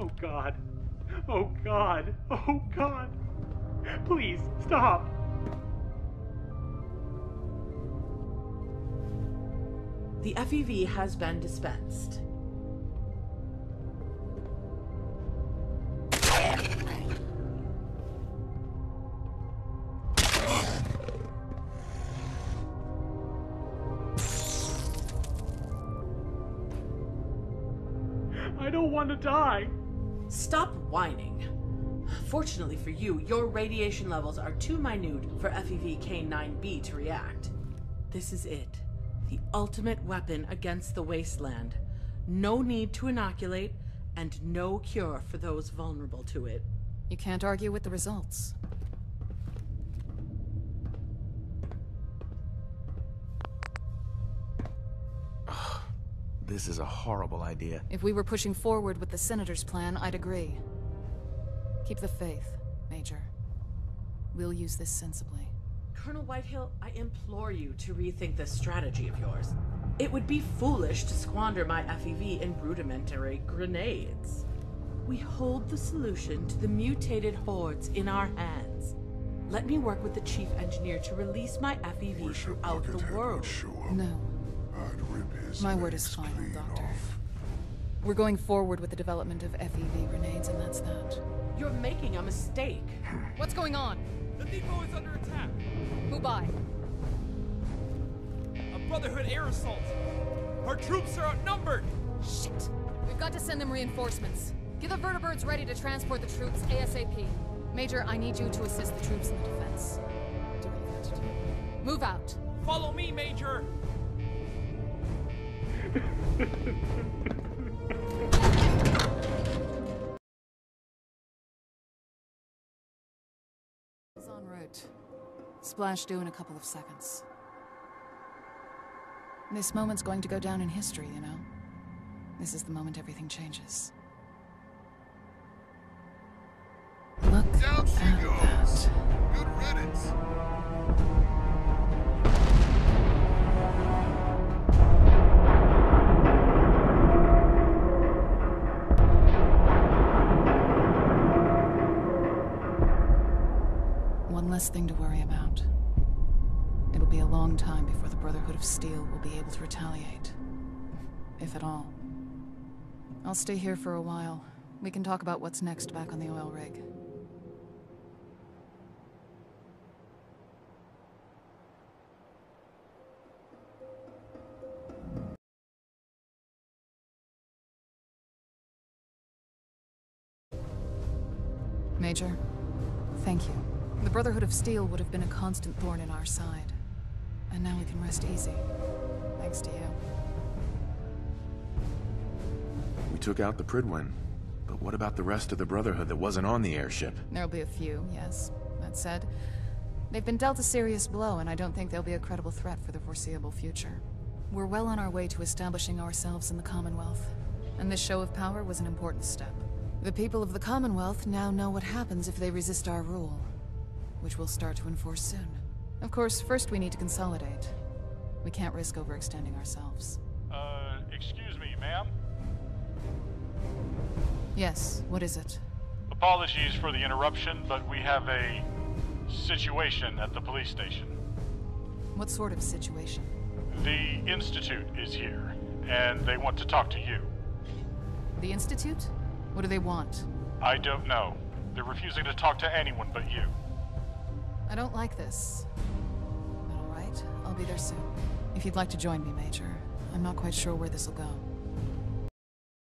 Oh God. Oh God. Oh God. Please, stop. The FEV has been dispensed. I don't want to die. Stop whining. Fortunately for you, your radiation levels are too minute for FEV K9B to react. This is it. The ultimate weapon against the wasteland. No need to inoculate, and no cure for those vulnerable to it. You can't argue with the results. This is a horrible idea. If we were pushing forward with the Senator's plan, I'd agree. Keep the faith, Major. We'll use this sensibly. Colonel Whitehill, I implore you to rethink this strategy of yours. It would be foolish to squander my FEV in rudimentary grenades. We hold the solution to the mutated hordes in our hands. Let me work with the chief engineer to release my FEV throughout the world. No. My word is final, Doctor. We're going forward with the development of FEV grenades, and that's that. You're making a mistake. What's going on? The depot is under attack. Who by? A Brotherhood air assault. Our troops are outnumbered. Shit! We've got to send them reinforcements. Get the vertibirds ready to transport the troops ASAP. Major, I need you to assist the troops in the defense. Do what you've to do. Move out. Follow me, Major. It's en route. Splash due in a couple of seconds. This moment's going to go down in history, you know? This is the moment everything changes. One less thing to worry about. It'll be a long time before the Brotherhood of Steel will be able to retaliate. If at all. I'll stay here for a while. We can talk about what's next back on the oil rig. Major, thank you. The Brotherhood of Steel would have been a constant thorn in our side. And now we can rest easy. Thanks to you. We took out the Prydwen. But what about the rest of the Brotherhood that wasn't on the airship? There'll be a few, yes. That said, they've been dealt a serious blow, and I don't think they'll be a credible threat for the foreseeable future. We're well on our way to establishing ourselves in the Commonwealth, and this show of power was an important step. The people of the Commonwealth now know what happens if they resist our rule, which we'll start to enforce soon. Of course, first we need to consolidate. We can't risk overextending ourselves. Uh, excuse me, ma'am? Yes, what is it? Apologies for the interruption, but we have a situation at the police station. What sort of situation? The Institute is here, and they want to talk to you. The Institute? What do they want? I don't know. They're refusing to talk to anyone but you. I don't like this. But all right, I'll be there soon. If you'd like to join me, Major. I'm not quite sure where this'll go.